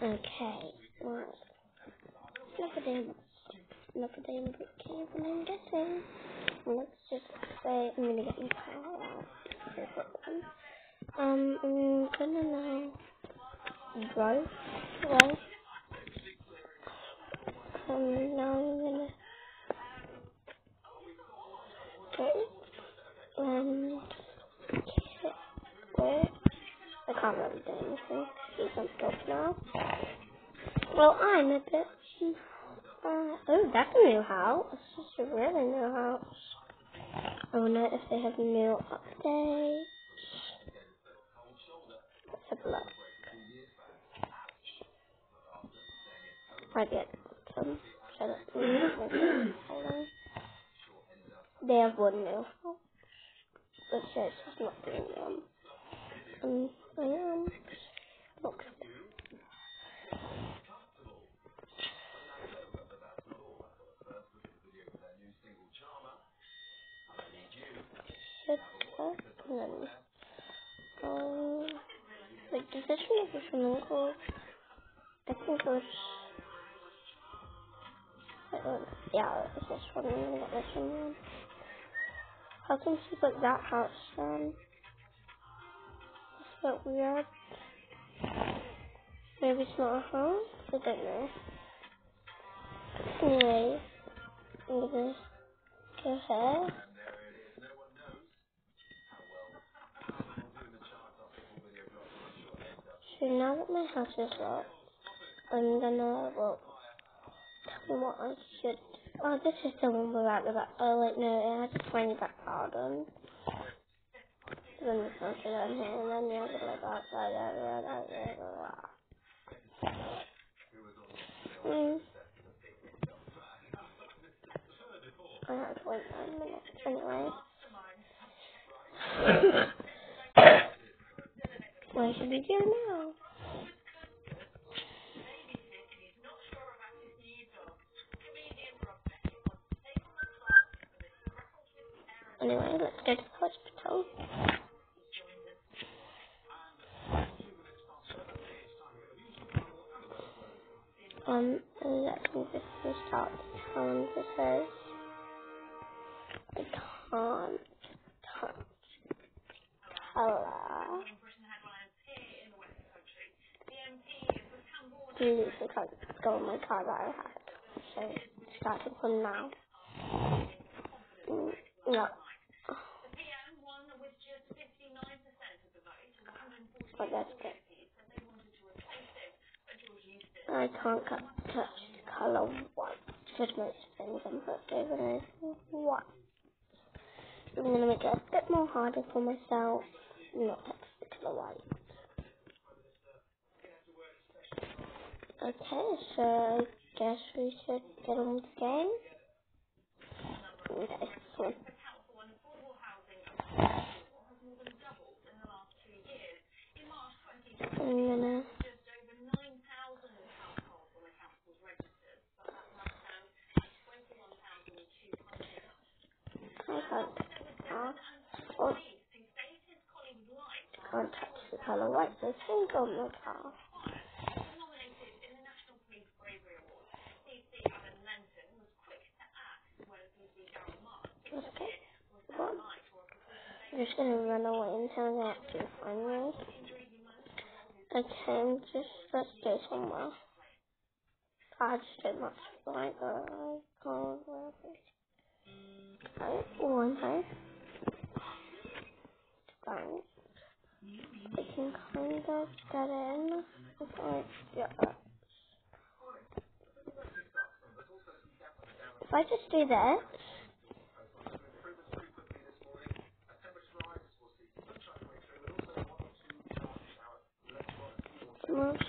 Okay. Well, another day, another day in Brookhaven, I'm guessing. Let's just say I'm gonna get my car out. Um, I'm gonna now drive away. Um, now I'm gonna go and wait. I can't really do anything. He's on stop now. Well, I'm a bit. Uh, oh, that's a new house. It's just a really new house. I wonder if they have new updates. Let's have a look. Might get some. Shut up. They have one new house. But it's just not doing um. Um, I am. Um, like, does this this one called? I think it was. Don't. Yeah, it's this one. This one. How come she's like that house? It's a bit weird. Maybe it's not a house? I don't know. Anyway, I'm gonna go here. So now that my house is locked, I'm gonna, well, tell me what I should. Oh, this is the one without the back. Oh, wait, no, it has a tiny back garden. Then sit down here, and then you have to look outside. Blah, blah, blah, blah, blah. Hmm. I have to wait nine minutes anyway. Should now? Anyway, let's go to the hospital. Um, let me just start the challenge because I can't touch colour. Please, I can't go on my car that I had. So, starting from now. Mm, no. But that's good. I can't cut, touch the colour white. Just most things I'm put over white. I'm gonna make it a bit more harder for myself. Not touch the colour white. Okay, so I guess we should get on with the game. Okay, so I'm gonna can't touch the colour white. There's things on the car. Okay, well, I'm just gonna run away until I actually find me. Okay, just let's go somewhere. I just don't much like uh, I can't Right, one time. Right. I can kind of get in. Okay, yeah. If I just do this,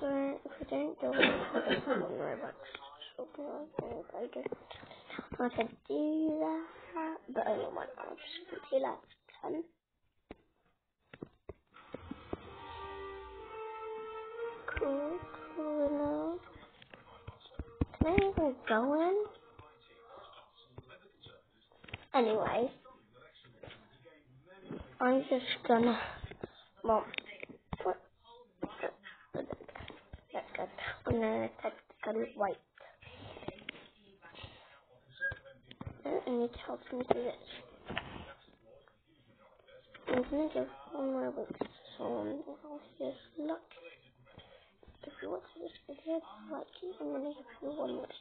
Sure if I don't do it, know about something like that. I to do that, but I don't want to just do that. Ten. Cool, cool now. Can I even go in? Anyway, I'm just gonna, well, what? That's good. And then I typed color white. And it tells me do this. I'm gonna give just look. If you watch this video, like it, I'm gonna give you one more shot.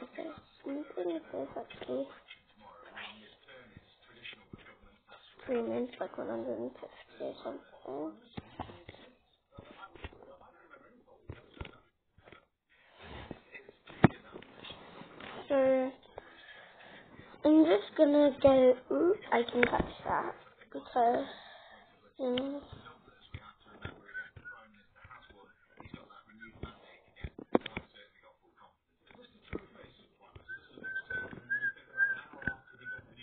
Something minutes, like 150 or something. So, I'm just gonna go, ooh, I can touch that, because, um,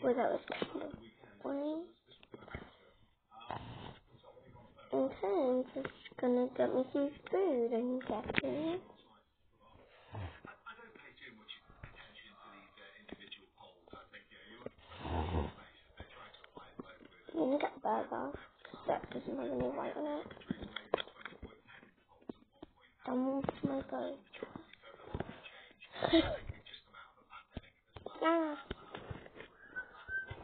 well, that was kind of funny. Okay, I'm just gonna get me some food and get it. I'm gonna get a burger, that doesn't have any white on it. Then what's my go? ah.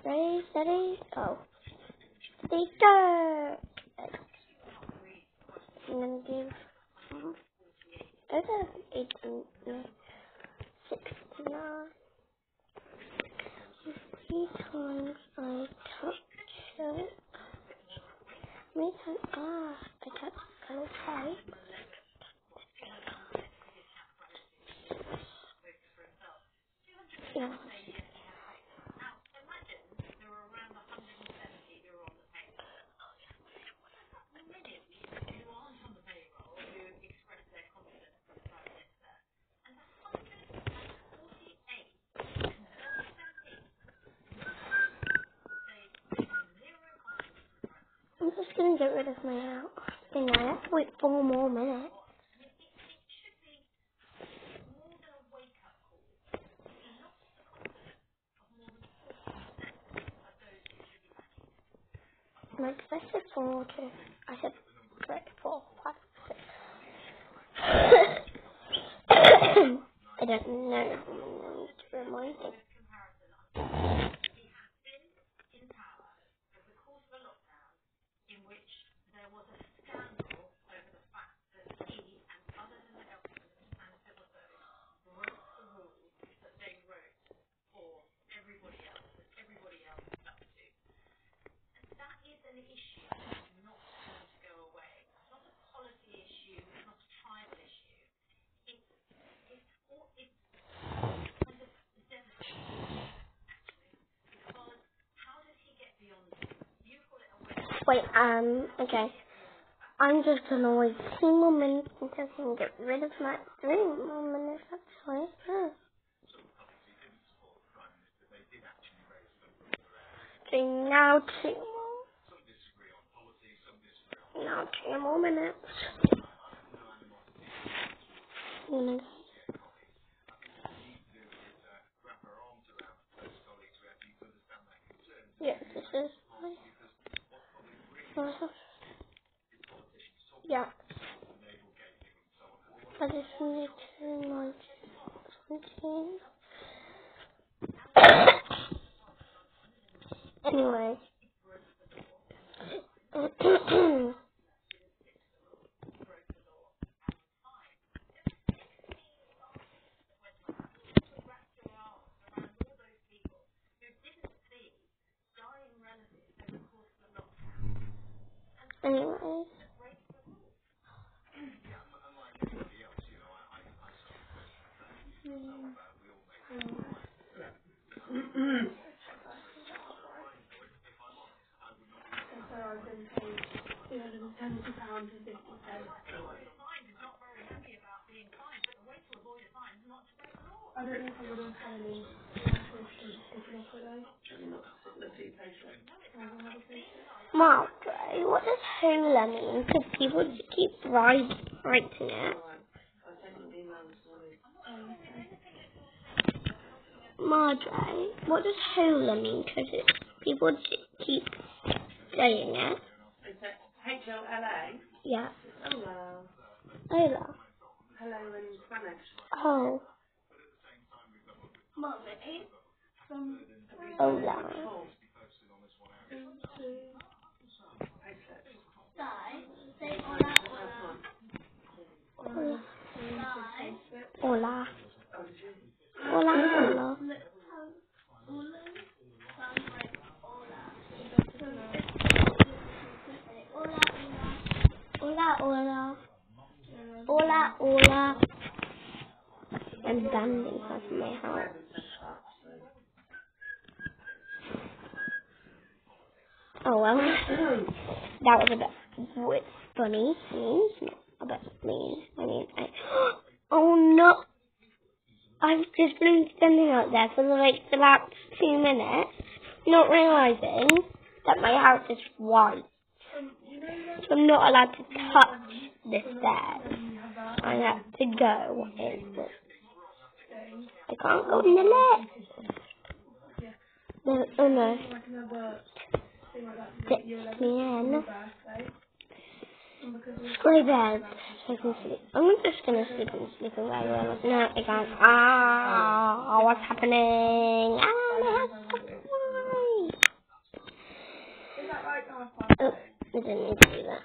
Ready, steady, go. Steady, go! Um, I have 18, no, 69. Three times I touch it. Three times, ah, I color white. Yeah. I'm just gonna get rid of my. Thing I have to wait four more minutes. Like, I said four. I said correct four, five, six. I don't know. I'm just reminding. Wait, um, okay. I'm just gonna wait two more minutes until I can get rid of my three more minutes actually. Yeah. Okay, now two more. Now two more minutes. I'm Yeah, this is my house. Yeah. I just need to like something. anyway. anyway. Mark, what does hula mean? Because people just keep writing it. Madre, what does hula mean? Because people keep saying it. Is it H-O-L-A? Yeah. Hello. Hola. Hello in Spanish. Oh. Hola. Cool. Hola. Hola, hola. Oh, Hola, hola. Hola, hola. I'm dancing past my house. Oh well. that was a bit funny. A bit mean. I mean, I. Oh no! I've just been standing out there for like last two minutes, not realising that my house is white. So I'm not allowed to touch the stairs. I have to go in. I can't go in the lift. No, oh no. Get me in. Stray bed. So I can sleep. I'm just gonna sleep in the sleeping bag. No, I can't. Ah, what's happening? Ah, why? Oh, I didn't need to do that.